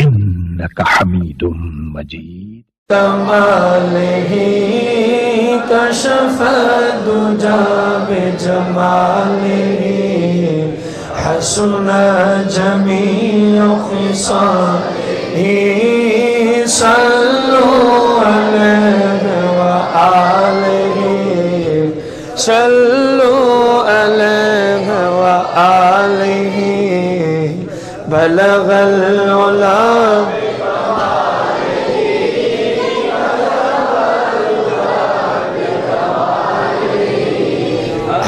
إنك حميد مجيد. كماله كشف الدجى بجماله حسن جميع خصاله. صلوا عليه وآله صلوا بلغ العلا.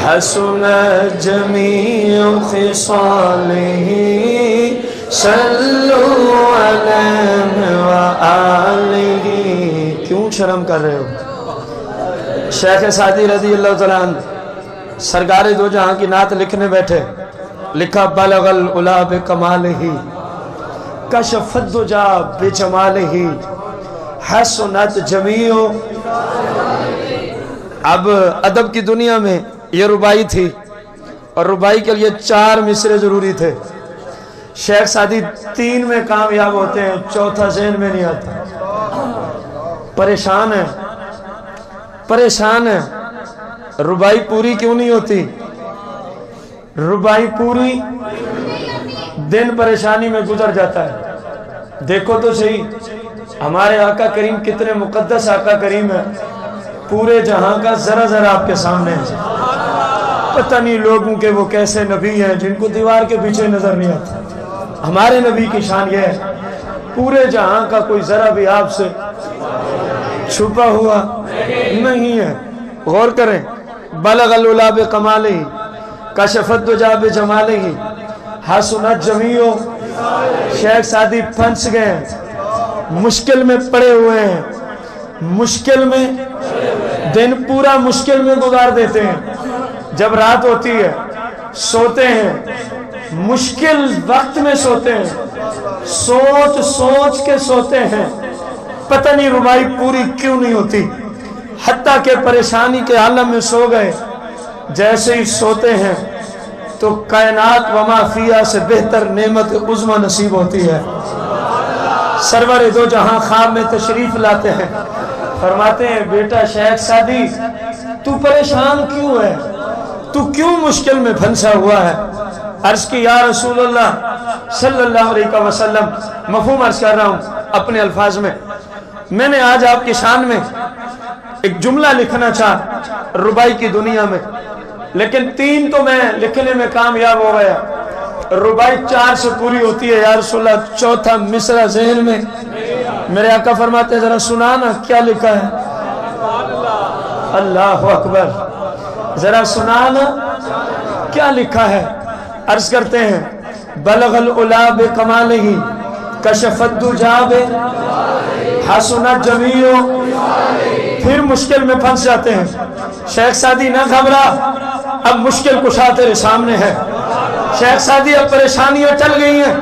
حسن جميع خصاله. صلو علیہ وآلہ کیوں شرم کر رہے ہو؟ شیخ سعدی رضی اللہ تعالیٰ عنہ سرگار دو جہاں کی نعت لکھنے بیٹھے لکھا، بلغ العلا بکمالہ کشف الدجا بجمالہ حسنت جمیع۔ اب ادب کی دنیا میں یہ ربائی تھی اور ربائی کے لیے چار مصرے ضروری تھے۔ شیخ سعدی تین میں کامیاب ہوتے ہیں، چوتھا ذہن میں نہیں آتا۔ پریشان ہے پریشان ہے ربائی پوری کیوں نہیں ہوتی؟ ربائی پوری دن پریشانی میں گزر جاتا ہے۔ دیکھو تو صحیح، ہمارے آقا کریم کتنے مقدس آقا کریم ہے پورے جہاں کا ذرا ذرا آپ کے سامنے ہے پتہ نہیں لوگوں کے وہ کیسے نبی ہیں جن کو دیوار کے پیچھے نظر نہیں آتا۔ ہمارے نبی کی شان یہ ہے، پورے جہاں کا کوئی ذرا بھی آپ سے چھپا ہوا نہیں ہے۔ غور کریں، بلغ الولاب کمال ہی کشفت جاب جمال ہی حسنت جمیع شیخ سعدی پھنس گئے ہیں مشکل میں پڑے ہوئے ہیں، مشکل میں دن پورا مشکل میں گزار دیتے ہیں، جب رات ہوتی ہے، سوتے ہیں، مشکل وقت میں سوتے ہیں، سوچ سوچ کے سوتے ہیں، پتہ نہیں ربائی پوری کیوں نہیں ہوتی، حتیٰ کہ پریشانی کے عالم میں سو گئے جیسے ہی سوتے ہیں تو کائنات وما فیہ سے بہتر نعمت عظمہ نصیب ہوتی ہے۔ سرور دو جہاں خواب میں تشریف لاتے ہیں۔ فرماتے ہیں، بیٹا شیخ سادی، تو پریشان کیوں ہے؟ تو کیوں مشکل میں پھنسا ہوا ہے؟ عرض کی، یا رسول اللہ، صلی اللہ علیہ وسلم، مفہوم عرض کر رہا ہوں اپنے الفاظ میں۔ میں نے آج آپ کی شان میں ایک جملہ لکھنا چاہ ربائی کی دنیا میں۔ لیکن تین تو میں لکھنے میں کامیاب ہو گیا۔ ربائی چار سے پوری ہوتی ہے، یا رسول اللہ، چوتھا مصرہ ذہن میں۔ میرے آقا فرماتے ہیں، ذرا سنانا کیا لکھا ہے؟ اللہ اکبر۔ ذرا سنانا کیا لکھا ہے؟ عرض کرتے ہیں، بلغ العلا بے بکمالہ کشفت دجا بے حسنت جمیع پھر مشکل میں پھنس جاتے ہیں۔ شیخ سعدی، نہ گھبرا۔ اب مشکل کشا تیرے سامنے ہے۔ شیخ سعدی اب پریشانیاں چل گئی ہیں۔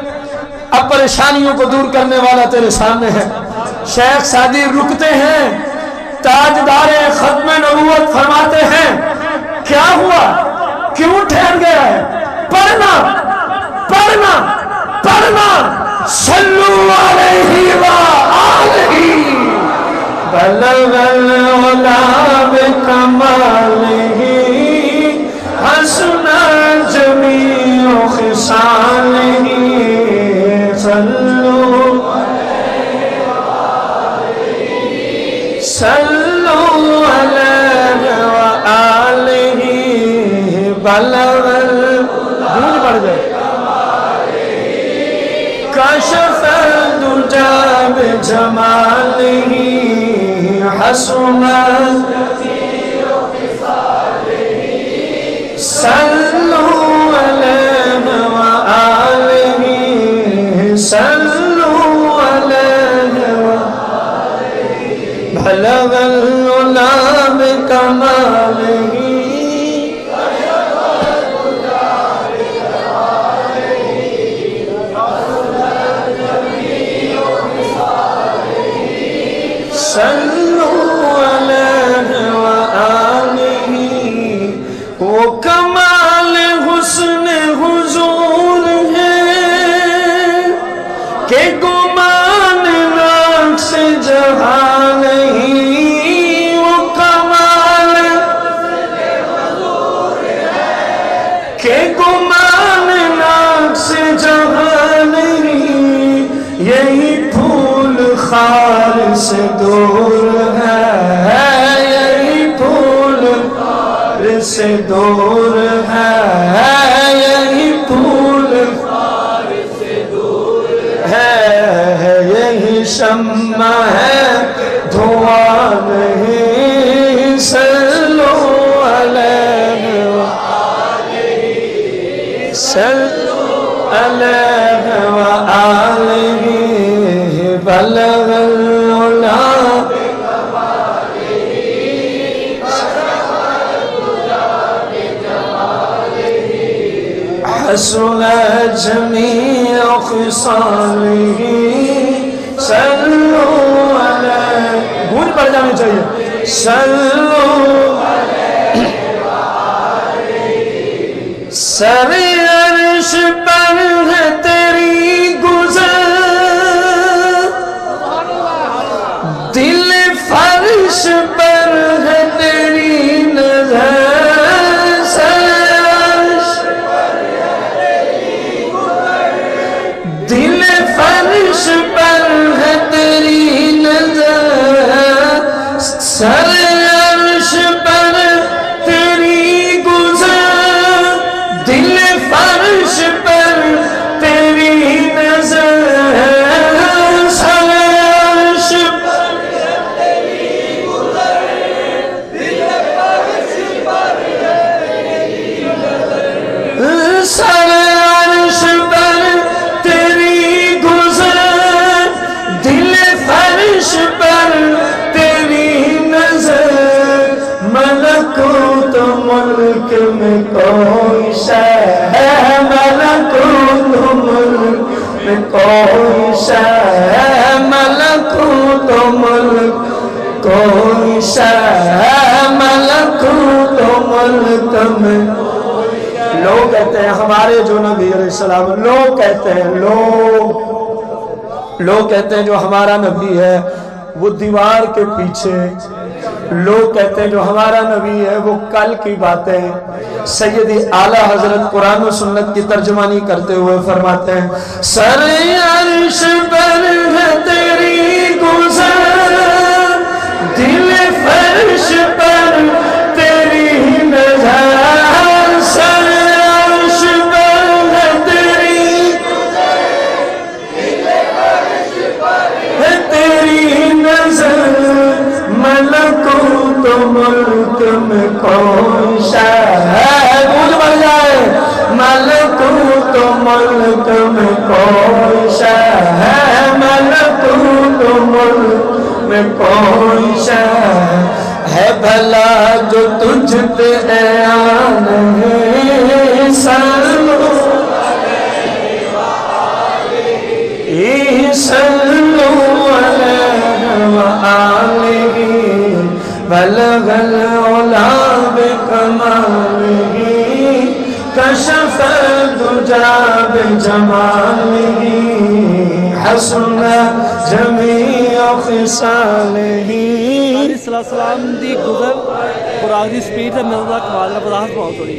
اب پریشانیوں کو دور کرنے والا تیرے سامنے ہے۔ شیخ سعدی رکتے ہیں۔ تاجدار ختم نبوت فرماتے ہیں۔ کیا ہوا؟ کیوں ٹھہر گیا ہے؟ پڑھنا پڑھنا پڑھنا۔ صلو علیہ وآلہ بلغ العلا بکمالہ۔ حسنا جميع خصاله صلوا صلوا عليه وآله بلغ دور كشف الدجى بجماله حسنا. Muhammad دور ہے، یہی پھول خار سے دور ہے، یہی پھول خار سے دور ہے، یہی شمع ہے، دھواں نہیں، سلو علیہ وآلہ، سلو علیہ وآلہ بلغ حسن جميع خصاله. صلوا عليه گھوڑ جانے چاہیے صلوا عليه کوئی شے ہے ملکوت ملک؟ کوئی شے ہے ملکوت ملک؟ میں لوگ کہتے ہیں ہمارے جو نبی علیہ السلام لوگ کہتے ہیں لوگ۔ لوگ کہتے ہیں جو ہمارا نبی ہے، وہ دیوار کے پیچھے لوگ کہتے ہیں جو ہمارا نبی ہے وہ کل کی باتیں سیدی اعلیٰ حضرت قرآن و سنت کی ترجمانی کرتے ہوئے فرماتے ہیں، سر عرش پر ہے تیری گزر ملک میں کون شے ہے؟ گونج بڑھ جائے۔ ملکوت ملک میں کون شے ہے؟ ملکوت ملک میں کون شے ہے؟ بھلا جو تجھ پہ آن ہے سلو بلغ العلا بكماله كشف الدجى بجماله حسن جميع خصاله علیہ السلام دی گزر قرآن دی سپیڈ تے میرا کمال دا وضاحت بہت ہوئی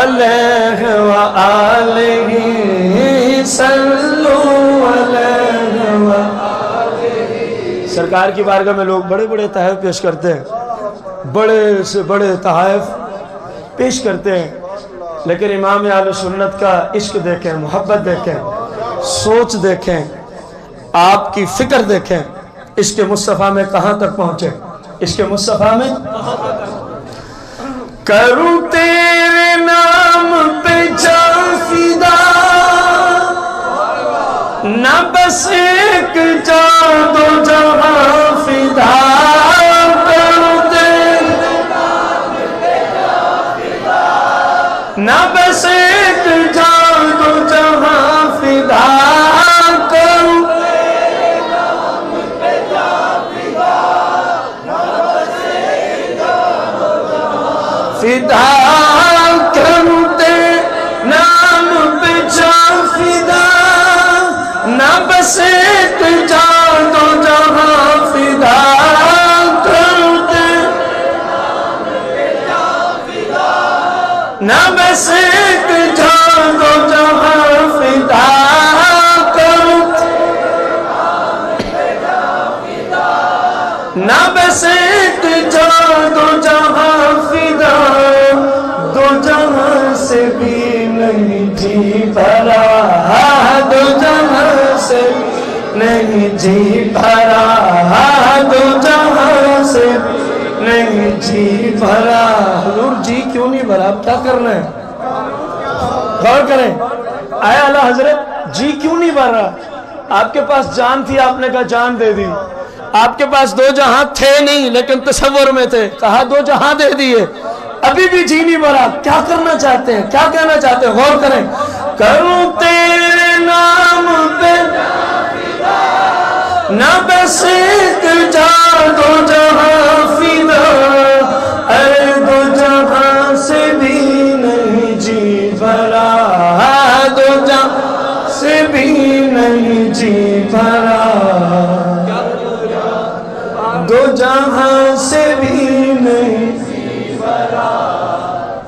علیہ وآلہ صلو علیہ وآلہ سرکار کی بارگاہ میں لوگ بڑے بڑے تحائف پیش کرتے ہیں۔ بڑے سے بڑے تحائف پیش کرتے ہیں۔ لیکن امام اہل سنت کا عشق دیکھیں، محبت دیکھیں، سوچ دیکھیں، آپ کی فکر دیکھیں عشق مصطفیٰ میں کہاں تک پہنچے؟ عشق مصطفیٰ میں کروں تیرے نام پہ جان فدا نہ بس ایک جان دو جہاں فدا کر دے نہ بس ایک جان دو جہاں فدا کر فدا نہیں جی بھرا دو جہاں سے نہیں جی بھرا دو جہاں سے نہیں جی بھرا حضور جی کیوں نہیں بھرا اب کیا کرنا ہے؟ غور کریں۔ آیا اللہ حضرت جی کیوں نہیں بھر رہا آپ کے پاس جان تھی، آپ نے کہا جان دے دی۔ آپ کے پاس دو جہاں تھے نہیں، لیکن تصور میں تھے۔ کہا دو جہاں دے دیے۔ ابھی بھی جی نہیں بھرا کیا کرنا چاہتے ہیں؟ کیا کہنا چاہتے ہیں؟ غور کریں۔ کروں تیرے نام پہ۔ نہ بس ایک جان دو جہاں فدا۔ اے دو جہاں سے بھی نہیں جی بھرا دو جہاں سے بھی نہیں جی بھرا دو جہاں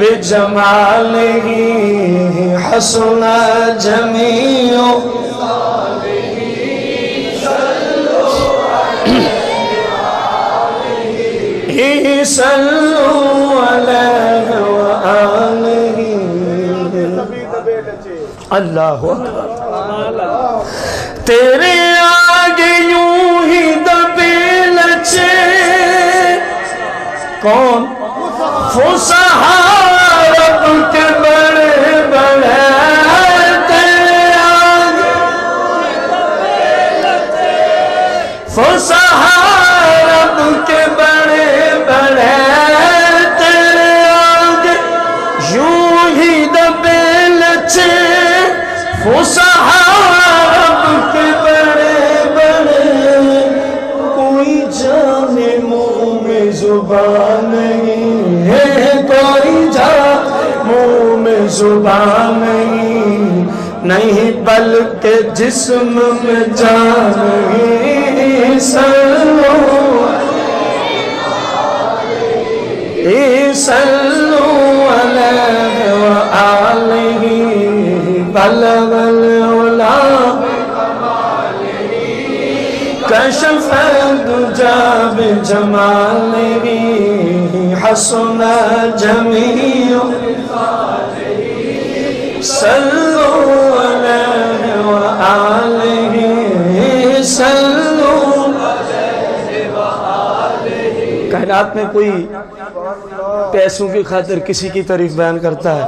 بجماله حسن جميع صلوا علیہ وآلہ اللہ اکبر۔ تیرے آگے یوں ہی دبے لچے کون؟ فسحہ رب کے میں نہیں نہیں بلکہ جسم میں جان نہیں سلو سلو علیہ وآلہ بلغ العلا کشف الدجا بجماله حسن جميع صلوا عليه صلوا کائنات میں کوئی پیسوں کی خاطر کسی کی تعریف بیان کرتا ہے؟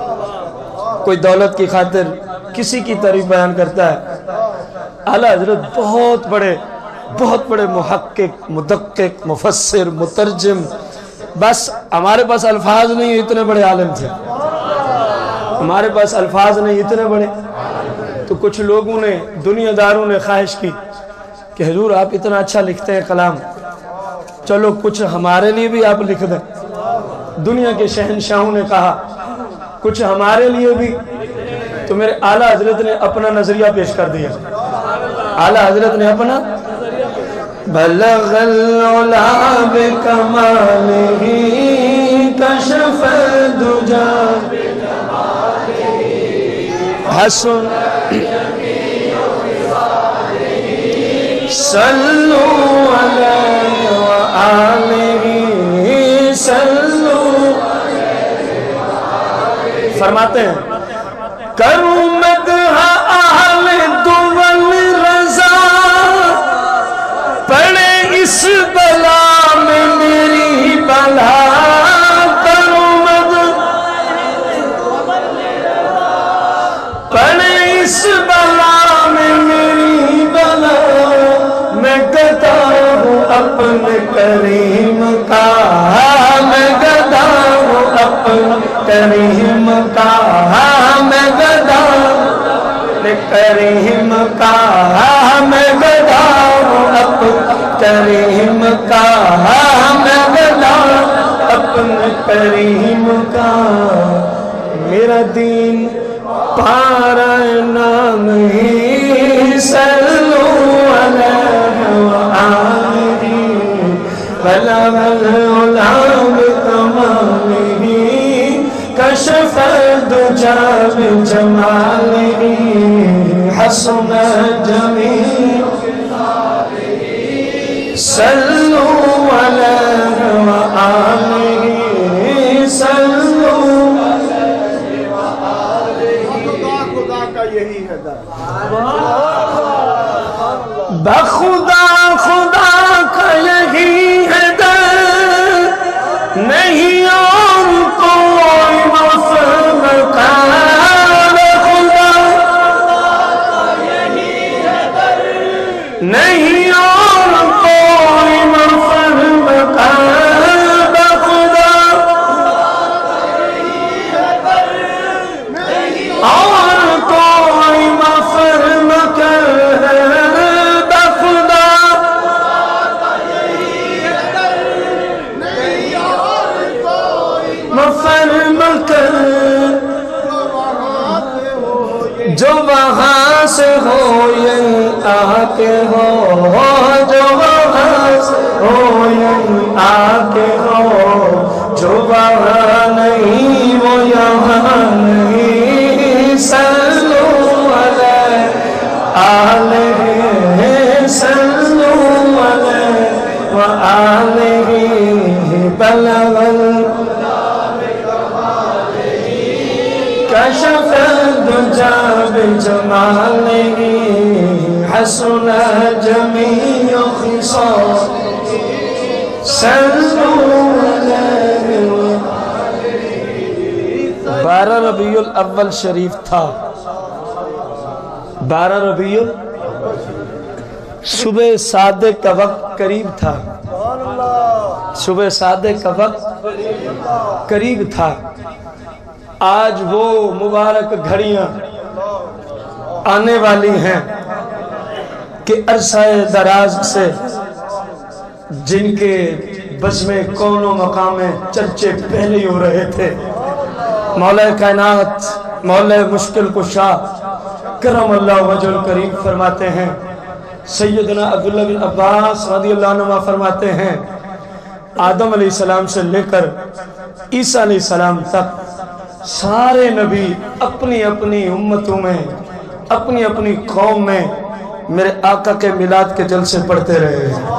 کوئی دولت کی خاطر کسی کی تعریف بیان کرتا ہے؟ اعلیٰ حضرت بہت بڑے بہت بڑے محقق، مدقق، مفسر، مترجم، بس ہمارے پاس الفاظ نہیں، اتنے بڑے عالم تھے۔ ہمارے پاس الفاظ نہیں، اتنے بڑے۔ تو کچھ لوگوں نے دنیا داروں نے خواہش کی کہ حضور آپ اتنا اچھا لکھتے ہیں کلام۔ چلو کچھ ہمارے لیے بھی آپ لکھ دیں۔ دنیا کے شہنشاہوں نے کہا، کچھ ہمارے لیے بھی۔ تو میرے اعلیٰ حضرت نے اپنا نظریہ پیش کر دیا۔ اعلیٰ حضرت نے اپنا۔ بلغ العلا بکمالہ کشف الدجا حسن. صلوا علیہ وآلہ صلوا فرماتے ہیں، کروں مدح اہل دول رضا. پڑے اس بلا میں میری بلا. ہوں اپنے کریم کا میں گدا ہوں اپنے کریم کا میں گدا۔ کریم کا میں گدا ہوں اپنے کریم کا میں گدا۔ اپنے کریم کا، میرا دین العمل بتمامه كشف الدجى بجماله حسن جميل. صلوا عليه وآله صلوا عليه وآله خدا فاستفتهم حسن جميع خصال صلوا بارہ ربیع الاول شریف تھا۔ بارہ ربیع صبح صادق کا وقت قریب تھا۔ صبح صادق کا وقت قریب تھا۔ آج وہ مبارک گھڑیاں آنے والی ہیں۔ کہ عرصہ دراز سے جن کے بس میں کون و مقام چرچے پہلے ہی ہو رہے تھے، مولا کائنات، مولا مشکل کشا، کرم اللہ وجل کریم فرماتے ہیں۔ سیدنا عبداللہ بن عباس رضی اللہ عنہ فرماتے ہیں، آدم علیہ السلام سے لے کر عیسیٰ علیہ السلام تک سارے نبی اپنی اپنی امتوں میں، اپنی اپنی قوم میں میرے آقا کے میلاد کے جلسے پڑھتے رہے۔ ہیں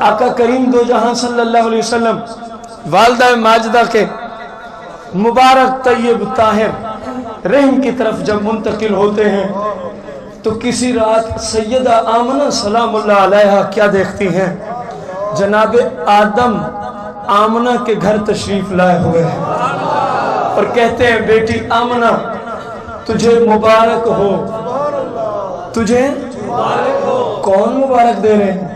آقا کریم دو جہاں صلی اللہ علیہ وسلم، والدہ ماجدہ کے مبارک طیب طاہر رحم کی طرف جب منتقل ہوتے ہیں، تو کسی رات سیدہ آمنہ سلام اللہ علیہ کیا دیکھتی ہیں؟ جناب آدم آمنہ کے گھر تشریف لائے ہوئے ہیں۔ اور کہتے ہیں، بیٹی آمنہ، تجھے مبارک ہو۔ تجھے کون مبارک دے رہے ہیں؟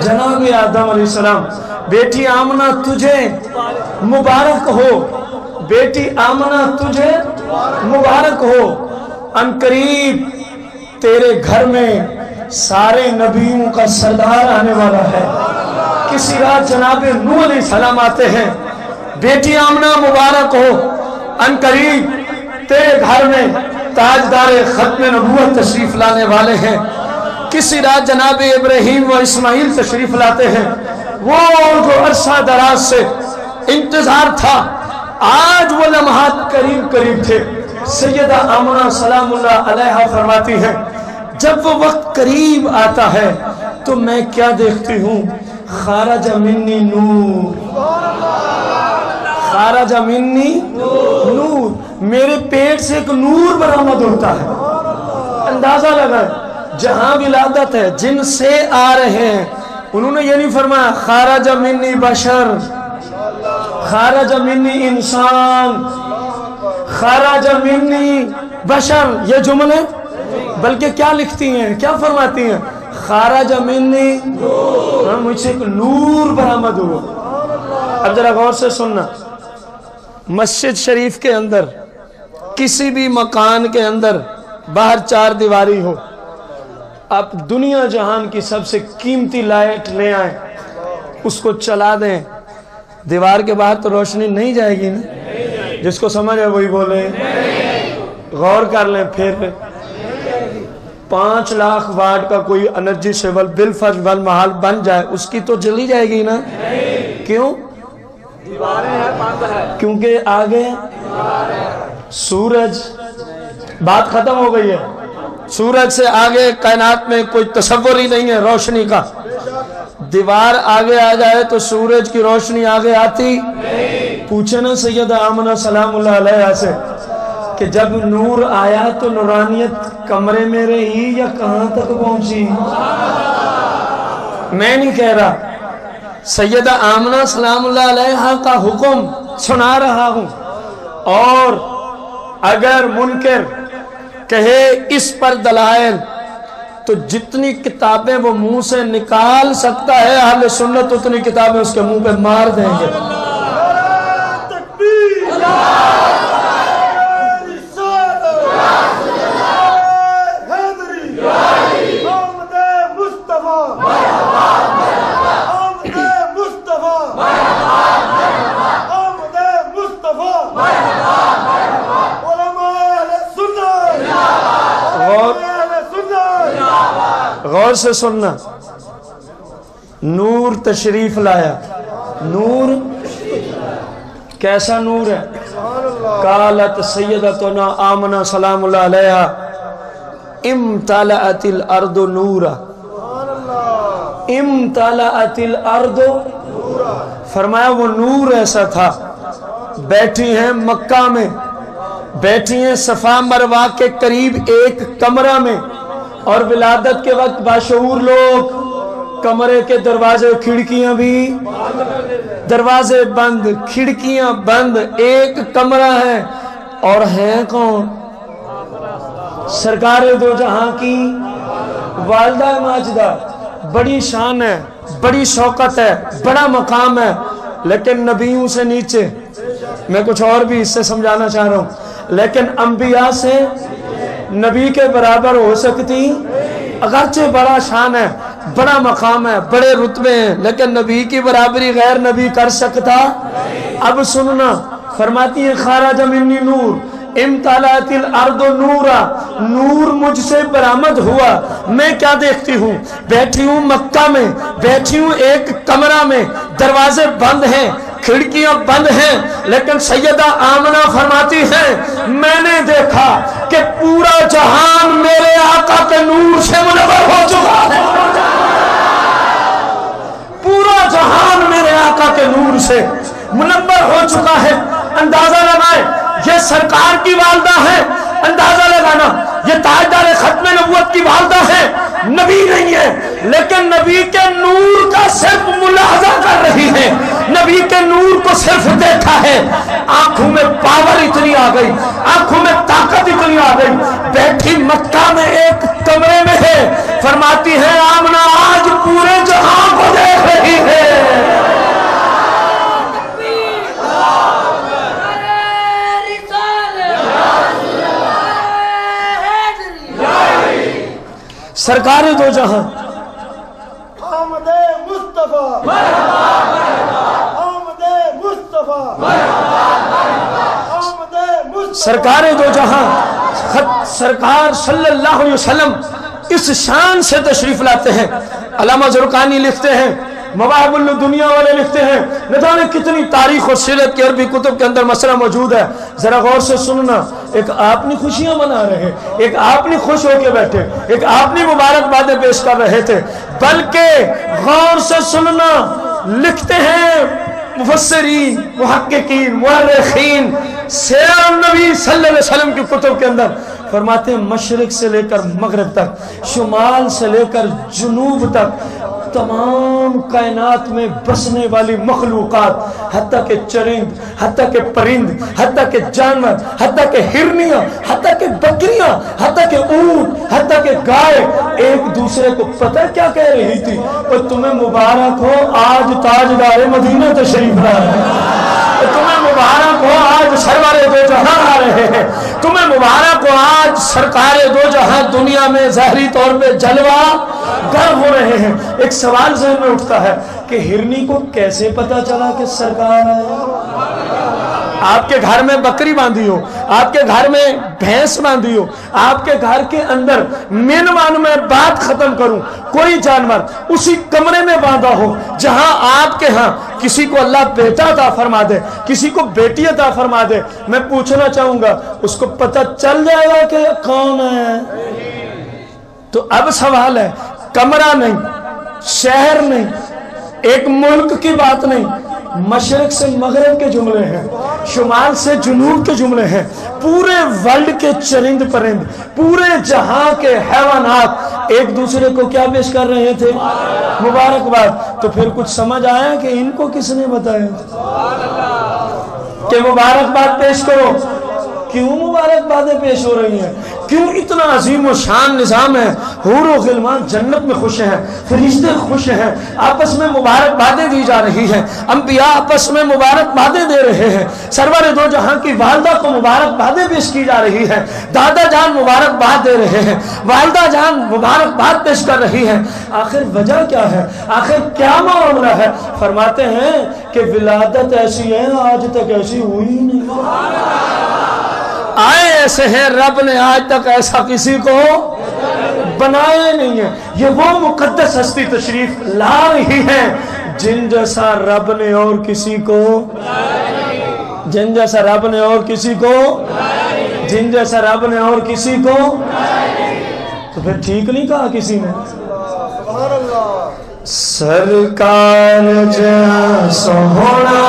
جناب آدم علیہ السلام، بیٹی آمنہ تجھے مبارک ہو۔ بیٹی آمنہ تجھے مبارک ہو۔ ان قریب تیرے گھر میں سارے نبیوں کا سردار آنے والا ہے۔ کسی رات جناب نوح علیہ السلام آتے ہیں۔ بیٹی آمنہ مبارک ہو۔ ان قریب تیرے گھر میں تاجدار ختم نبوت تشریف لانے والے ہیں۔ کسی رات جناب ابراہیم و اسماعیل تشریف لاتے ہیں۔ وہ جو عرصہ دراز سے انتظار تھا، آج وہ لمحات قریب قریب تھے۔ سیدہ آمنہ سلام اللہ علیہ فرماتی ہیں جب وہ وقت قریب آتا ہے تو میں کیا دیکھتی ہوں؟ خارج منی نور۔ خارج منی نور۔ میرے پیٹ سے ایک نور برآمد ہوتا ہے۔ اندازہ لگا۔ جہاں ولادت ہے جن سے آ رہے ہیں انہوں نے یہ نہیں فرمایا خارج منی بشر۔ خارج منی انسان۔ خارج منی بشر۔ یہ جملے بلکہ کیا لکھتی ہیں کیا فرماتی ہیں؟ خارج منی ہاں، مجھ سے ایک نور برآمد ہوا اب ذرا غور سے سننا۔ مسجد شریف کے اندر کسی بھی مکان کے اندر باہر چار دیواری ہو آپ دنیا جہان کی سب سے قیمتی لائٹ لے آئیں اس کو چلا دیں۔ دیوار کے باہر تو روشنی نہیں جائے گی نا؟ جس کو سمجھ ہے وہی بولے۔ غور کر لیں پھر۔ پانچ لاکھ واٹ کا کوئی انرجی سیول بل فرض بل محال بن جائے اس کی تو جلی جائے گی نا؟ کیوں؟ کیونکہ آگے سورج، بات ختم ہو گئی ہے۔ سورج سے آگے کائنات میں کوئی تصور ہی نہیں ہے روشنی کا۔ دیوار آگے آ جائے تو سورج کی روشنی آگے آتی۔ پوچھے نا سید آمنہ سلام اللہ علیہ سے کہ جب نور آیا تو نورانیت کمرے میں رہی یا کہاں تک پہنچی؟ میں نہیں کہہ رہا۔ سیدہ آمنہ سلام اللہ علیہ کا حکم سنا رہا ہوں۔ اور اگر منکر کہے اس پر دلائل، تو جتنی کتابیں وہ منہ سے نکال سکتا ہے، اہل سنت اتنی کتابیں اس کے منہ پہ مار دیں گے۔ سے سننا۔ نور تشریف لایا۔ نور کیسا نور ہے؟ قالت سیدتنا آمنہ سلام اللہ علیہ۔ امتلأت الارض نورا۔ امتلأت الارض فرمایا وہ نور ایسا تھا۔ بیٹھی ہیں مکہ میں۔ بیٹھی ہیں صفا مروا کے قریب ایک کمرہ میں۔ اور ولادت کے وقت باشعور لوگ، کمرے کے دروازے، کھڑکیاں بھی۔ دروازے بند، کھڑکیاں بند، ایک کمرہ ہے۔ اور ہیں کون؟ سرکار دو جہاں کی۔ والدہ ماجدہ، بڑی شان ہے، بڑی شوقت ہے، بڑا مقام ہے۔ لیکن نبیوں سے نیچے، میں کچھ اور بھی اس سے سمجھانا چاہ رہا ہوں۔ لیکن انبیاء سے نبی کے برابر ہو سکتی۔ اگرچہ بڑا شان ہے، بڑا مقام ہے، بڑے رتبے ہیں، لیکن نبی کی برابری غیر نبی کر سکتا۔ اب سننا، فرماتی ہے خارج منی نور امتالات الارض نورا۔ نور مجھ سے برآمد ہوا۔ میں کیا دیکھتی ہوں؟ بیٹھی ہوں مکہ میں، بیٹھی ہوں ایک کمرہ میں۔ دروازے بند ہیں۔ کھڑکیاں بند ہیں، لیکن سیدہ آمنہ فرماتی ہیں، میں نے دیکھا کہ پورا جہان میرے آقا کے نور سے منور ہو چکا ہے۔ پورا جہان میرے آقا کے نور سے منور ہو چکا ہے۔ اندازہ لگائے یہ سرکار کی والدہ ہے، اندازہ لگانا، یہ تاجدار ختم نبوت کی والدہ ہے، نبی نہیں ہے، لیکن نبی کے نور کا صرف ملاحظہ کر رہی ہے۔ نبی کے نور کو صرف دیکھا ہے۔ آنکھوں میں پاور اتنی آ گئی، آنکھوں میں طاقت اتنی آ گئی۔ بیٹھی مکہ میں ایک کمرے میں ہے، فرماتی ہے آمنہ آج پورے جہاں کو دیکھ رہی ہے۔ سرکار دو جہاں۔ آمد مصطفیٰ۔ آمد مصطفیٰ۔ سرکار دو جہاں۔ خط سرکار صلی اللہ علیہ وسلم اس شان سے تشریف لاتے ہیں۔ علامہ زرقانی لکھتے ہیں۔ مواہب اللہ دنیا والے لکھتے ہیں، نہ جانے کتنی تاریخ اور سیرت کی عربی کتب کے اندر مسئلہ موجود ہے۔ ذرا غور سے سننا، ایک آپ نے خوشیاں منا رہے ہیں ایک آپ نے خوش ہو کے بیٹھے، ایک آپ نے مبارک باتیں پیش کر رہے تھے۔ بلکہ غور سے سننا، لکھتے ہیں مفسرین، محققین مورخین سیر النبی صلی اللہ علیہ وسلم کی کتب کے اندر۔ فرماتے ہیں، مشرق سے لے کر مغرب تک، شمال سے لے کر جنوب تک تمام کائنات میں بسنے والی مخلوقات، حتیٰ کہ چرند، حتیٰ کہ پرند، حتیٰ کہ جانور، حتیٰ کہ ہرنیاں، حتیٰ کہ بکریاں، حتیٰ کہ اونٹ، حتیٰ کہ گائے، ایک دوسرے کو پتہ کیا کہہ رہی تھی؟ اور تمہیں مبارک ہو، آج تاجدار مدینہ تشریف رہا تمہیں مبارک ہو، آج سرور دو جہاں آ رہے ہیں۔ تمہیں مبارک ہو، آج سرکار دو جہاں دنیا میں ظاہری طور پہ جلوہ گر ہو رہے ہیں۔ ایک سوال ذہن میں اٹھتا ہے کہ ہرنی کو کیسے پتا چلا کہ سرکار آئے آپ کے گھر میں بکری باندھی ہو، آپ کے گھر میں بھینس باندھی ہو، آپ کے گھر کے اندر من میں بات ختم کروں، کوئی جانور اسی کمرے میں باندھا ہو، جہاں آپ کے ہاں کسی کو اللہ بیٹا عطا فرما دے، کسی کو بیٹی عطا فرما دے، میں پوچھنا چاہوں گا، اس کو پتہ چل جائے گا کہ کون ہے؟ تو اب سوال ہے، کمرہ نہیں، شہر نہیں، ایک ملک کی بات نہیں مشرق سے مغرب کے جملے ہیں، شمال سے جنوب کے جملے ہیں، پورے ورلڈ کے چرند پرند، پورے جہاں کے حیوانات ایک دوسرے کو کیا پیش کر رہے تھے؟ مبارکباد۔ تو پھر کچھ سمجھ آیا کہ ان کو کس نے بتایا؟ کہ مبارکباد پیش کرو۔ کیوں مبارکبادیں پیش ہو رہی ہیں؟ کیوں اتنا عظیم و شان نظام ہے؟ حور و غلمان جنت میں خوش ہیں، فرشتے خوش ہیں، آپس میں مبارک بادیں دی جا رہی ہیں، انبیاء آپس میں مبارک بادیں دے رہے ہیں۔ سرور دو جہاں کی والدہ کو مبارک بادیں پیش کی جا رہی ہیں، دادا جان مبارک باد دے رہے ہیں، والدہ جان مبارک باد پیش کر رہی ہیں۔ آخر وجہ کیا ہے؟ آخر کیا معاملہ ہے؟ فرماتے ہیں کہ ولادت ایسی ہے، آج تک ایسی ہوئی نہیں۔ آئے ایسے ہیں، رب نے آج تک ایسا کسی کو بنایا نہیں ہے۔ یہ وہ مقدس ہستی تشریف لا رہی ہے، جن جیسا رب نے اور کسی کو جن جیسا رب نے اور کسی کو جن جیسا رب نے اور کسی کو تو پھر ٹھیک نہیں کہا کسی نے؟ سرکار جا سونا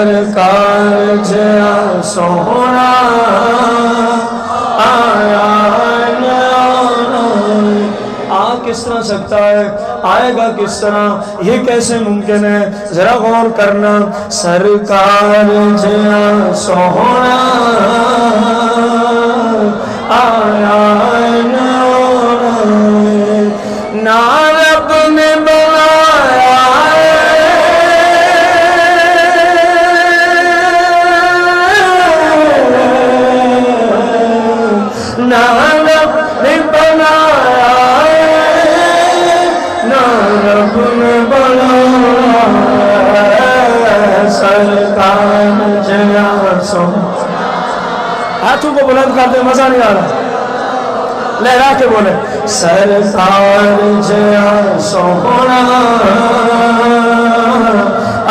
سرکار جیا سونا آیا آ کس طرح سکتا ہے آئے گا کس طرح یہ کیسے ممکن ہے ذرا غور کرنا سرکار جیا سونا مزہ نہیں آ رہا۔ لہرا کے بولے سرکار جیا سونا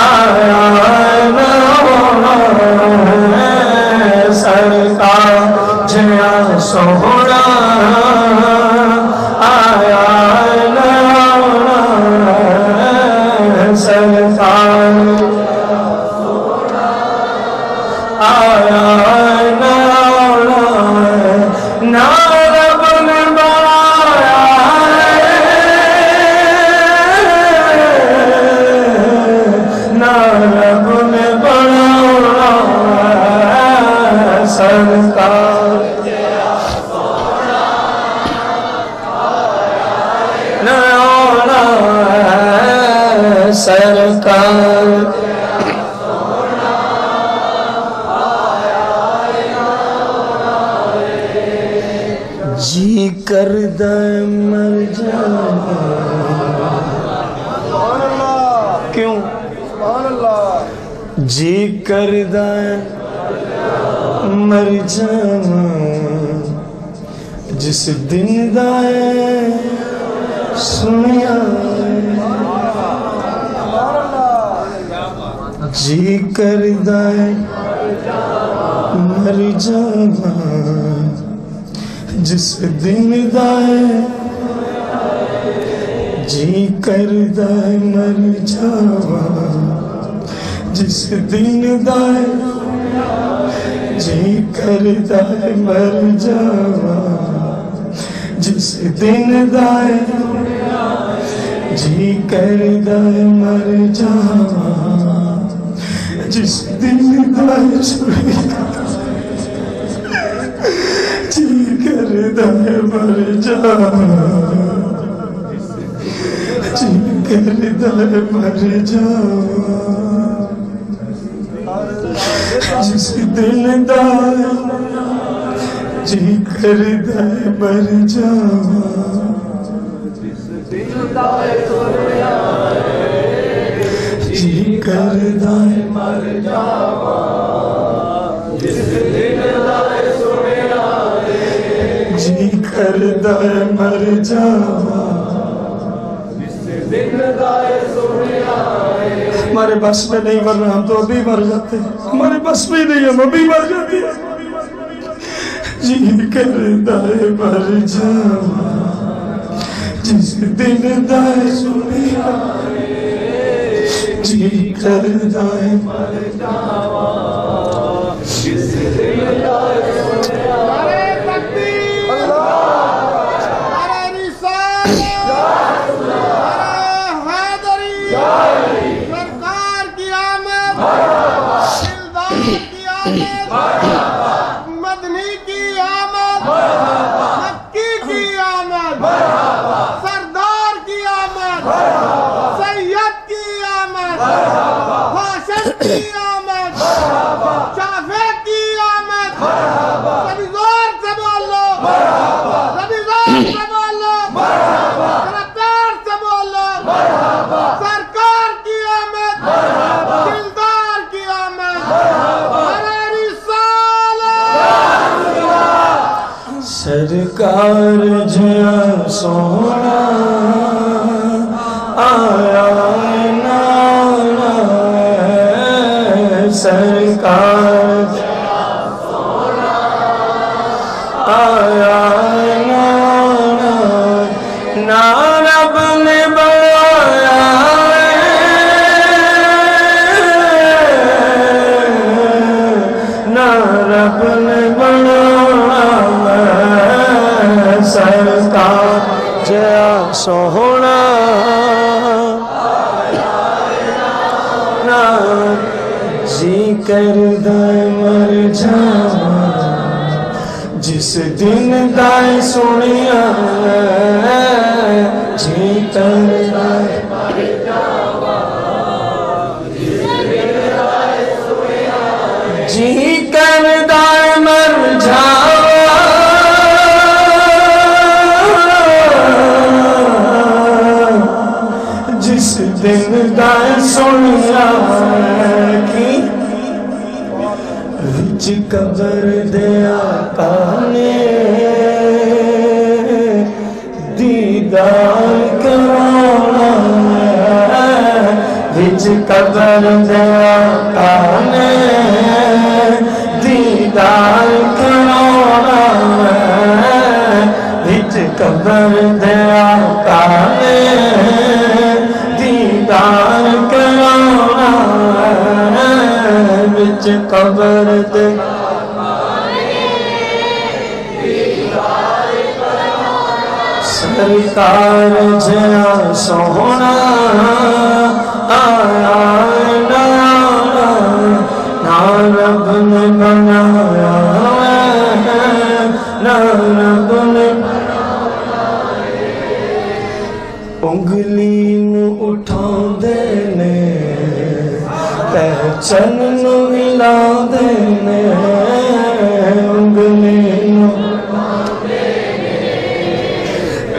آیا سرکار جیا سونا مر جانا کیوں؟ جی کر دے مر جانا۔ جس دن دائے سنیا جی کر دائے مر جاواں جس دن دائے جی کر دائے مر جاواں جس دن دائے جی کر دائے مر جاواں جس دن دائے جی کر دائے مر جاواں جس دن دائے چھوڑی جی کر دائے مر جاواں جی کر دائے مر جاواں جس دن دائے جی کر دائے مر جاواں جی کر دائے مر جاواں جی کر دائے مر جاواں ہمارے بس میں نہیں مر ہم تو ابھی مر جاتے ہیں۔ ہمارے بس میں نہیں، ہم ابھی مر جاتے ہیں۔ جی کر دائے مر جاواں جی جی جس دن دائے سنیا جی کر دائے مر سرکار نہ رب نے بنایا سرکار جیا سونا جی کر دائے مر جس دن دائے سنیا جی کر دائے سنیا کی وچ قبر دیا کانے دیدار کرانا وچ قبر دیا کانے دیدار کرانا وچ قبر دیا کانے وچ قبر دے۔ سرکار جیا سونا، آیا نانا نا رب نے بنایا نا رب نے انگلی نو اٹھا دینے پہچن نو ہلا دینے انگلی نو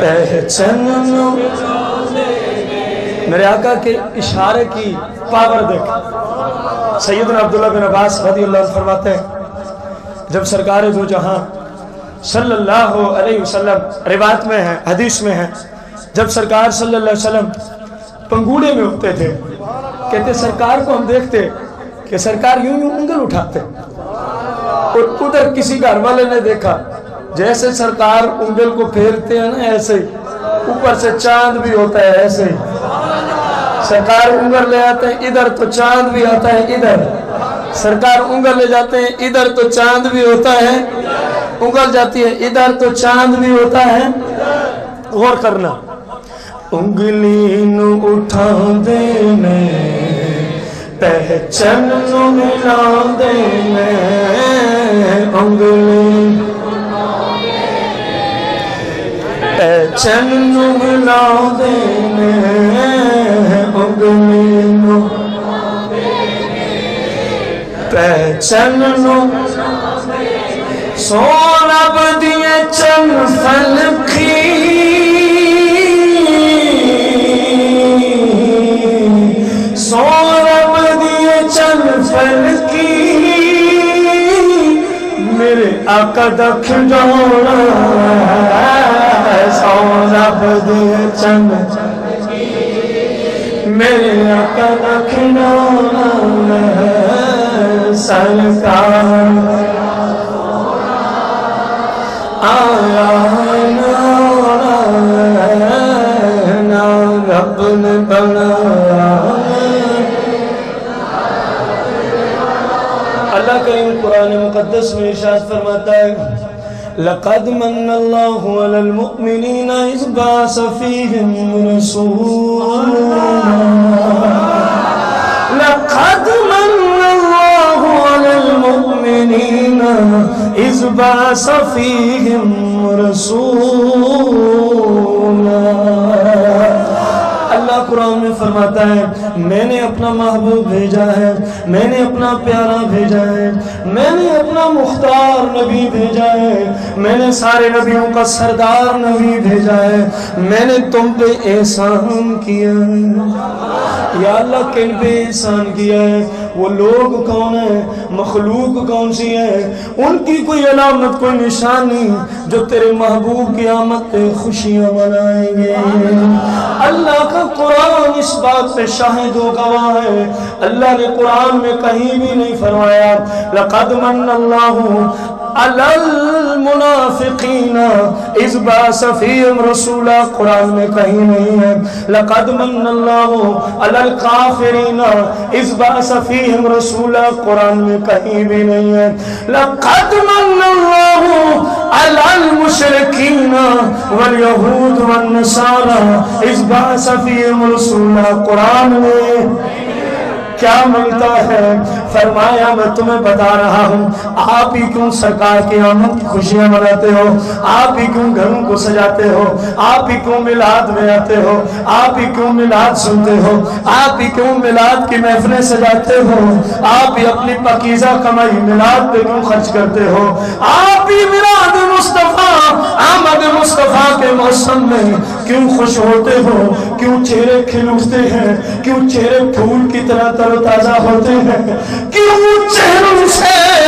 پہچن میرے آقا کے اشارے کی پاور دیکھ۔ سیدنا عبداللہ بن عباس رضی اللہ عنہ فرماتے ہیں، جب سرکار دو جہاں صلی اللہ علیہ وسلم روایت میں ہے، حدیث میں ہے، جب سرکار صلی اللہ علیہ وسلم پنگوڑے میں ہوتے تھے، کہتے سرکار کو ہم دیکھتے کہ سرکار یوں یوں انگل اٹھاتے اور ادھر کسی گھر والے نے دیکھا، جیسے سرکار انگل کو پھیرتے ہیں نا، ایسے ہی۔ اوپر سے چاند بھی ہوتا ہے، ایسے ہی۔ سرکار انگل لے آتے ہیں، ادھر تو چاند بھی آتا ہے، ادھر۔ سرکار انگل لے جاتے ہیں، ادھر تو چاند بھی ہوتا ہے۔ انگل جاتی ہے، ادھر تو چاند بھی ہوتا ہے۔ غور کرنا۔ انگلی نو اٹھا دینے۔ پہچن نو ملا دینے انگلی پہچن نو ملا دینے انگلی نو پہچن نو سونا بدیے چن فلکی میرے آقا دا کھڑونا سونا بدیے چن میرے آقا دا سرکار مقدس میں ارشاد فرماتا ہے لقد من الله على المؤمنين إذ بعث فيهم رسولا لقد من الله على المؤمنين إذ بعث فيهم رسولا قرآن میں فرماتا ہے، میں نے اپنا محبوب بھیجا ہے، میں نے اپنا پیارا بھیجا ہے، میں نے اپنا مختار نبی بھیجا ہے، میں نے سارے نبیوں کا سردار نبی بھیجا ہے، میں نے تم پہ احسان کیا ہے۔ یا اللہ کن پہ احسان کیا ہے؟ وہ لوگ کون ہیں؟ مخلوق کون سی ہے ان کی کوئی علامت، کوئی نشانی جو تیرے محبوب کی آمد پہ خوشیاں منائیں گے؟ اللہ کا قرآن اس بات پہ شاہد و گواہ ہے۔ اللہ نے قرآن میں کہیں بھی نہیں فرمایا۔ لقد من اللہ علی المنافقین اس باس فیم رسولا، قرآن میں کہیں نہیں ہے، لقد من اللہ علی القافرین اس باس فیم رسولا، قرآن میں کہیں بھی نہیں ہے، لقد من اللہ علی المشرکین والیہود والنصارى اس باس فیم رسولا، قرآن میں کیا ملتا ہے؟ فرمایا، میں تمہیں بتا رہا ہوں، آپ ہی کیوں سرکار کی آمد خوشیاں مناتے ہو؟ آپ ہی کیوں گھروں کو سجاتے ہو؟ آپ ہی کیوں ملاد میں آتے ہو؟ آپ ہی کیوں ملاد سنتے ہو؟ آپ ہی کیوں ملاد کی محفلیں سجاتے ہو؟ آپ ہی اپنی پکیزہ کمائی ملاد پہ کیوں خرچ کرتے ہو؟ آپ ہی ملاد مصطفیٰ آمد مصطفیٰ کے موسم میں کیوں خوش ہوتے ہو؟ کیوں چہرے کھل اٹھتے ہیں؟ کیوں چہرے پھول کی طرح تر و تازہ ہوتے ہیں کیوں چہروں سے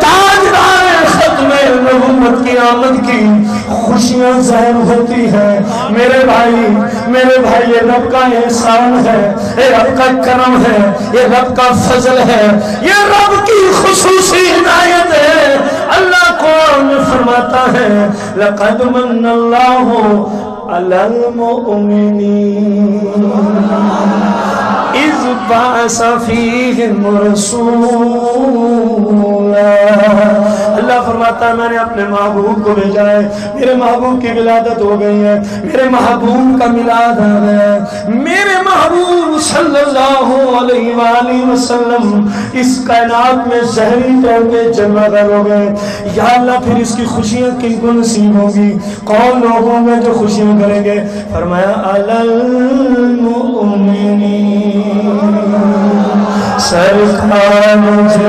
تاجدار ختم نبوت کی آمد کی خوشیاں ظاہر ہوتی ہیں۔ میرے بھائی میرے بھائی، یہ رب کا احسان ہے یہ رب کا کرم ہے، یہ رب کا فضل ہے۔ یہ رب کی خصوصی عنایت ہے۔ اللہ قرآن میں فرماتا ہے، لقد من اللہ علی المؤمنین۔ إذ بعث فيهم رسول فرماتا ہے، میں نے اپنے محبوب کو بھیجا ہے، میرے محبوب کی ولادت ہو گئی ہے، میرے محبوب کا ملاد آ گیا ہے. میرے محبوب صلی اللہ علیہ وآلہ وسلم اس کائنات میں زہری طور پہ جمع گر ہو گئے. یا اللہ، پھر اس کی خوشیاں کن کو نصیب ہوگی کون لوگوں میں جو خوشیاں کریں گے؟ فرمایا المؤمنین سرکار مجھے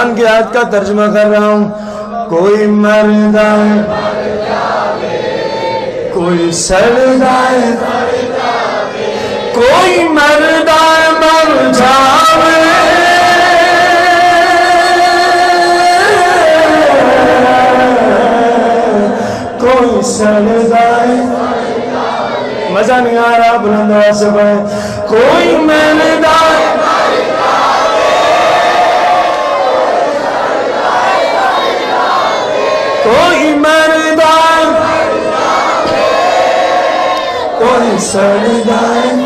قرآن کی آیت کا ترجمہ کر رہا ہوں۔ کوئی مردہ کوئی سردہ کوئی مردہ مر جاوے۔ کوئی سردہ مزہ نہیں آ رہا بلند آواز سے کوئی مردہ کوئی سردان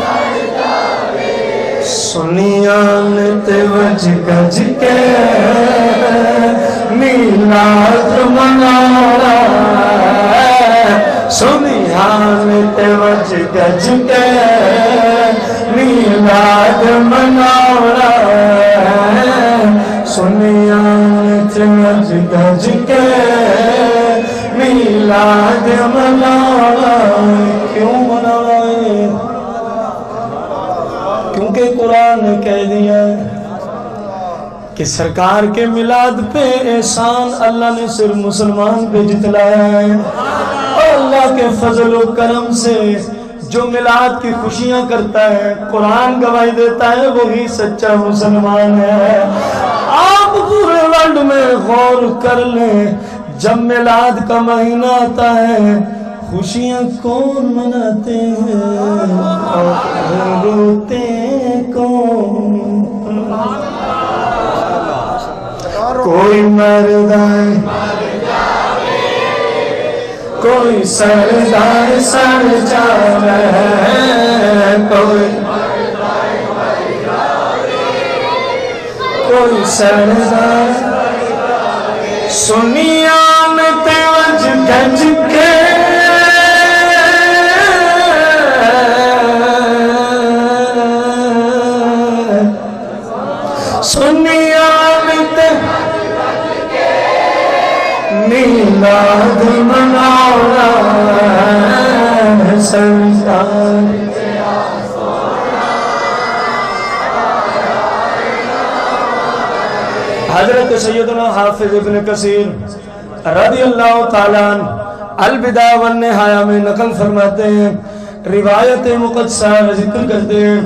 سنیان تے وج گج کے میلاد منارا سنیان تے وج گج کے میلاد منارا سنیان تے وج گج کے قرآن کہہ دیا ہے کہ سرکار کے میلاد پہ احسان اللہ نے صرف مسلمان پہ جتلایا ہے۔ اور اللہ کے فضل و کرم سے جو میلاد کی خوشیاں کرتا ہے، قرآن گواہی دیتا ہے، وہی سچا مسلمان ہے۔ آپ پورے ورلڈ میں غور کر لیں، جب میلاد کا مہینہ آتا ہے خوشیاں کون مناتے ہیں؟ اور روتے کون؟ کوئی مردائے کوئی سردار سر جاوے کوئی کوئی سردار۔ سنیان تیوج گج کے حافظ ابن کثیر رضی اللہ تعالیٰ البدا والنہایا میں نقل فرماتے ہیں، روایت مقدسہ ذکر کرتے ہیں،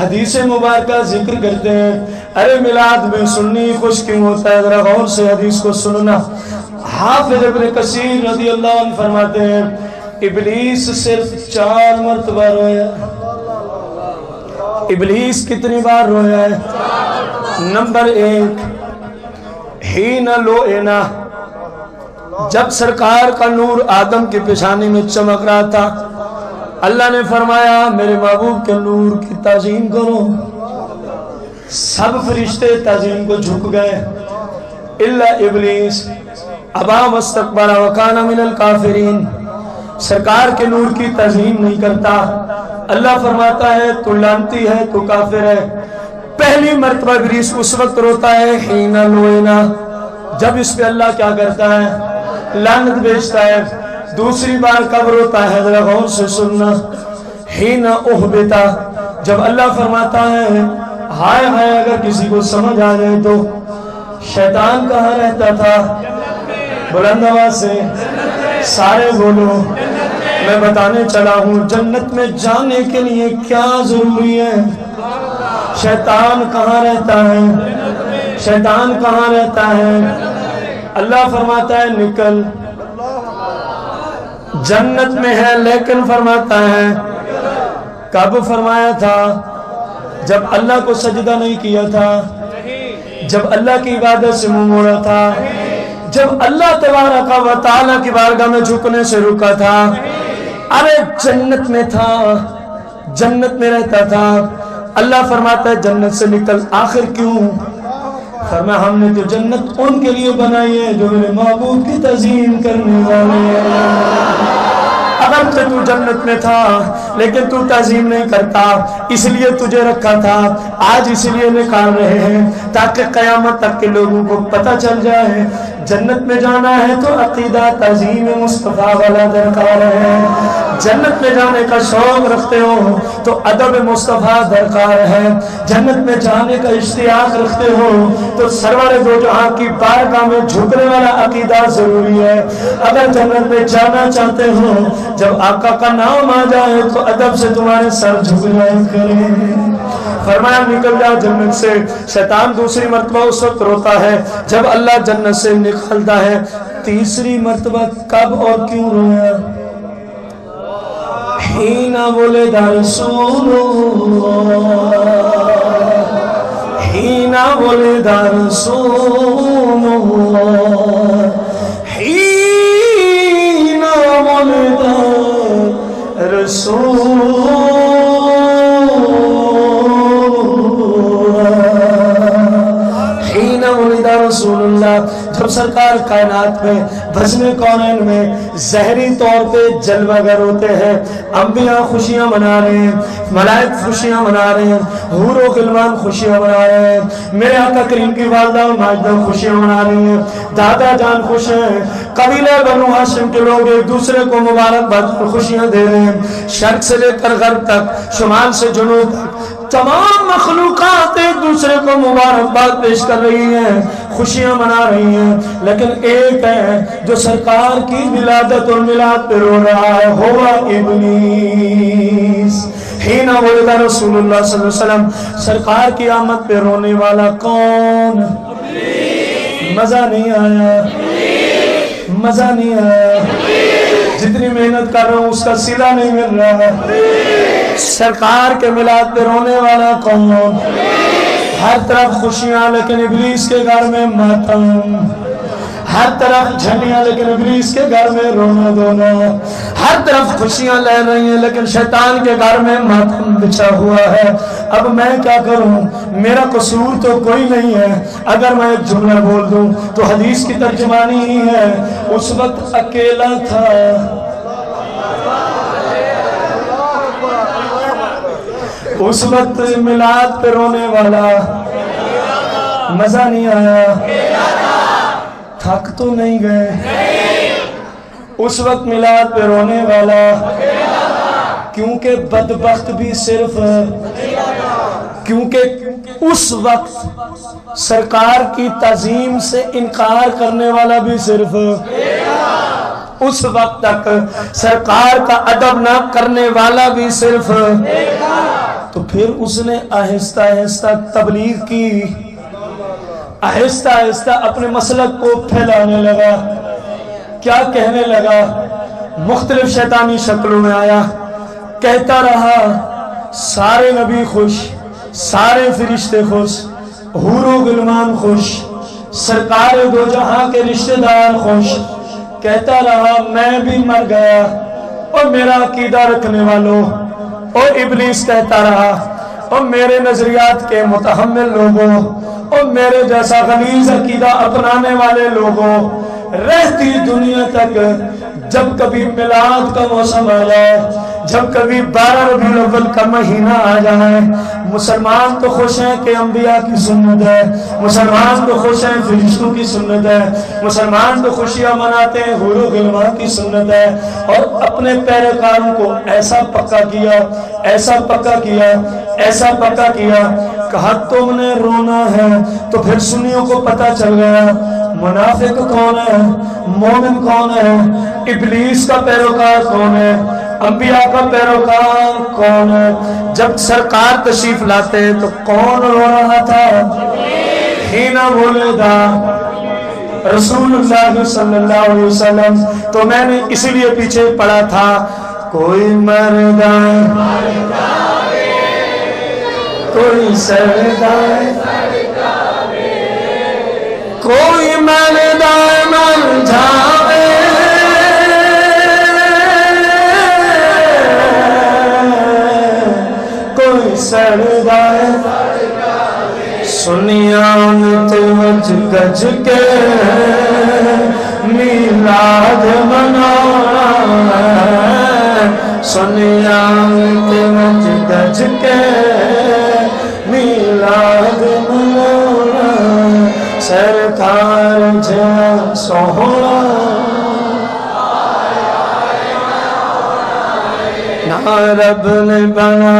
حدیث مبارکہ ذکر کرتے ہیں۔ ارے ملاد میں سننی خوش کیوں ہوتا ہے؟ ذرا غور سے حدیث کو سننا۔ حافظ ابن کثیر رضی اللہ عنہ فرماتے ہیں، ابلیس صرف چار مرتبہ رویا ابلیس کتنی بار رویا ہے؟ نمبر ایک ہین لو اینا جب سرکار کا نور آدم کی پیشانی میں چمک رہا تھا، اللہ نے فرمایا، میرے محبوب کے نور کی تعظیم کرو۔ سب فرشتے تعظیم کو جھک گئے۔ اللہ ابلیس، ابا مستقبر وکانا من الکافرین۔ سرکار کے نور کی تعظیم نہیں کرتا۔ اللہ فرماتا ہے، تو لانتی ہے، تو کافر ہے۔ پہلی مرتبہ ابلیس اس وقت روتا ہے ہینا لوئینا جب اس پہ اللہ کیا کرتا ہے؟ لانت بیچتا ہے۔ دوسری بار کب روتا ہے؟ ذرا غور سے سننا۔ ہینا اوہ بیتا جب اللہ فرماتا ہے، ہائے ہائے، اگر کسی کو سمجھ آ جائے تو۔ شیطان کہاں رہتا تھا؟ بلند آواز سے۔ سارے بولو، میں بتانے چلا ہوں، جنت میں جانے کے لیے کیا ضروری ہے؟ شیطان کہاں رہتا ہے؟ شیطان کہاں رہتا ہے؟ اللہ فرماتا ہے نکل۔ جنت میں ہے لیکن فرماتا ہے۔ کب فرمایا تھا، جب اللہ کو سجدہ نہیں کیا تھا، جب اللہ کی عبادت سے منہ موڑا تھا، جب اللہ تبارک و تعالیٰ کی بارگاہ میں جھکنے سے رکا تھا، ارے جنت میں تھا، جنت میں رہتا تھا۔ اللہ فرماتا ہے، جنت سے نکل آخر کیوں؟ فرمایا، ہم نے تو جنت ان کے لیے بنائی ہے جو میرے محبوب کی تعظیم کرنے والے ہیں۔ اگر تو جنت میں تھا، لیکن تو تعظیم نہیں کرتا، اس لیے تجھے رکھا تھا۔ آج اس لیے نکال رہے ہیں تاکہ قیامت تک کے لوگوں کو پتہ چل جائے۔ جنت میں جانا ہے تو عقیدہ تعظیم مصطفیٰ والا درکار ہے۔ جنت میں جانے کا شوق رکھتے ہو تو ادب مصطفیٰ درکار ہے۔ جنت میں جانے کا اشتیاق رکھتے ہو تو سرور دو جہاں کی بارگاہ میں جھکنے والا عقیدہ ضروری ہے۔ اگر جنت میں جانا چاہتے ہو جب آقا کا نام آ جائے تو ادب سے تمہارے سر جھک جائے کریں۔ فرمایا، نکل جا جنت سے۔ شیطان دوسری مرتبہ اس وقت روتا ہے جب اللہ جنت سے نکلتا ہے۔ تیسری مرتبہ کب اور کیوں رویا؟ ہی بولے دا رسول اللہ۔ ہی بولے دا رسول رسول حین ولد رسول اللہ جب سرکار کائنات میں بزم کونین میں زہری طور پہ جلوہ گر ہوتے ہیں۔ انبیاء خوشیاں منا رہے ہیں، ملائک خوشیاں منا رہے ہیں، حور و غلمان خوشیاں منا رہے ہیں۔ میرے آقا کریم کی والدہ ماجدہ خوشیاں منا رہی ہیں۔ دادا جان خوش ہیں۔ قبیلہ بنو ہاشم کے لوگ ایک دوسرے کو مبارک بات خوشیاں دے رہے ہیں۔ شرق سے لے کر غرب تک، شمال سے جنوب تک تمام مخلوقات ایک دوسرے کو مبارکباد پیش کر رہی ہیں، خوشیاں منا رہی ہیں۔ لیکن ایک ہے جو سرکار کی ولادت اور میلاد پہ رو رہا ہے، ہوا ابلیس۔ ہینا ولدہ رسول اللہ صلی اللہ علیہ وسلم، سرکار کی آمد پہ رونے والا کون؟ مزہ نہیں آیا۔ مزہ نہیں آیا۔ جتنی محنت کر رہا ہوں، اس کا سلا نہیں مل رہا۔ سرکار کے ملاد پہ رونے والا کون ہر طرف خوشیاں لیکن ابلیس کے گھر میں ماتم ہر طرف جھنڈیاں لیکن ابلیس کے گھر میں رونا دونا۔ ہر طرف خوشیاں لے رہی ہیں لیکن شیطان کے گھر میں ماتم بچھا ہوا ہے۔ اب میں کیا کروں؟ میرا قصور تو کوئی نہیں ہے۔ اگر میں ایک جملہ بول دوں تو حدیث کی ترجمانی ہی ہے۔ اس وقت اکیلا تھا۔ اس وقت ملاد پہ رونے والا مزہ نہیں آیا۔ تھک تو نہیں گئے۔ اس وقت ملاد پہ رونے والا کیونکہ بدبخت بھی صرف کیونکہ اس وقت سرکار کی تعظیم سے انکار کرنے والا بھی صرف اس وقت تک سرکار کا ادب نہ کرنے والا بھی صرف تو پھر اس نے آہستہ آہستہ تبلیغ کی۔ آہستہ آہستہ اپنے مسلک کو پھیلانے لگا۔ کیا کہنے لگا؟ مختلف شیطانی شکلوں میں آیا۔ کہتا رہا، سارے نبی خوش، سارے فرشتے خوش، حور و غلمان خوش، سرکار دو جہاں کے رشتہ دار خوش۔ کہتا رہا، میں بھی مر گیا اور میرا عقیدہ رکھنے والوں او ابلیس کہتا رہا اور میرے نظریات کے متحمل لوگوں اور میرے جیسا غلیظ عقیدہ اپنانے والے لوگوں، رہتی دنیا تک جب کبھی میلاد کا موسم آ جائے جب کبھی بارہ ربیع الاول کا مہینہ آ جائے، مسلمان تو خوش ہیں کہ انبیاء کی سنت ہے، مسلمان تو خوش ہیں فرشتوں کی سنت ہے، مسلمان تو خوشیاں مناتے ہیں حور و غلمان کی سنت ہے۔ اور اپنے پیروکاروں کو ایسا پکا کیا، ایسا پکا کیا، ایسا پکا کیا کہا تم نے رونا ہے تو پھر سنیوں کو پتا چل گیا منافق کون ہے؟ مومن کون ہے؟ ابلیس کا پیروکار کون ہے؟ انبیاء کا پیروکار کون ہے؟ جب سرکار تشریف لاتے ہیں تو کون رو رہا تھا؟ ہی نہ دا رسول اللہ صلی اللہ علیہ وسلم۔ تو میں نے اسی لیے پیچھے پڑا تھا، کوئی مردہ کوئی سردار کوئی مردہ سنیان تیوج گج کے۔ میلاد منانا سنیا تے وچ گج کے۔ سوہنا نہ رب نے بنا